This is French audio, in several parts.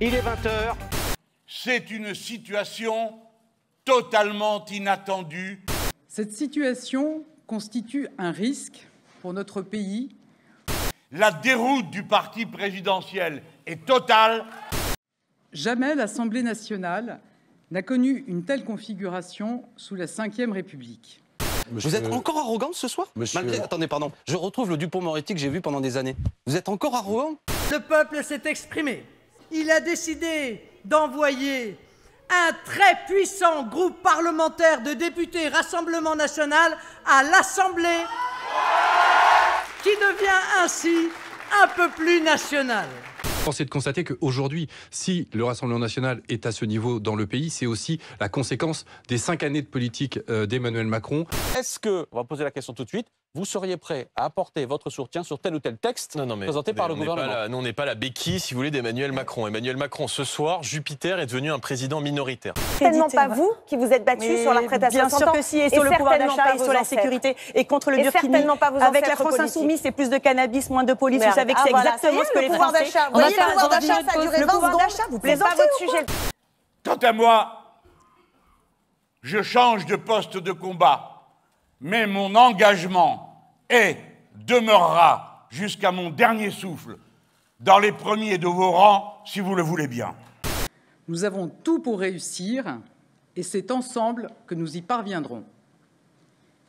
Il est 20h. C'est une situation totalement inattendue. Cette situation constitue un risque pour notre pays. La déroute du parti présidentiel est totale. Jamais l'Assemblée nationale n'a connu une telle configuration sous la Ve République. Vous êtes encore arrogant ce soir? Monsieur- Malgré- Attendez, pardon. Je retrouve le Dupont-Moretti que j'ai vu pendant des années. Vous êtes encore arrogant? Le peuple s'est exprimé. Il a décidé d'envoyer un très puissant groupe parlementaire de députés Rassemblement national à l'Assemblée qui devient ainsi un peu plus national. Force est de constater qu'aujourd'hui, si le Rassemblement national est à ce niveau dans le pays, c'est aussi la conséquence des cinq années de politique euh, d'Emmanuel Macron. Est-ce que, on va poser la question tout de suite, vous seriez prêt à apporter votre soutien sur tel ou tel texte Non, non, mais présenté par le gouvernement la- nous, on n'est pas la béquille, si vous voulez, d'Emmanuel Macron. Emmanuel Macron, ce soir, Jupiter est devenu un président minoritaire. certainement pas vous qui vous êtes battu sur la prestation Bien de 100 sûr que si, et sur le pouvoir d'achat et sur la sécurité et contre le certainement pas vos Avec la France insoumise, c'est plus de cannabis, moins de police. Vous savez que Ah, c'est exactement ce que le les pouvoir Français. le pouvoir d'achat, ça a duré pause. Le 20 pouvoir secondes. d'achat, vous plaisantez votre sujet. Quant à moi, je change de poste de combat, mais mon engagement est, demeurera jusqu'à mon dernier souffle, dans les premiers de vos rangs, si vous le voulez bien. Nous avons tout pour réussir et c'est ensemble que nous y parviendrons.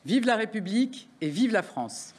Vive la République et vive la France.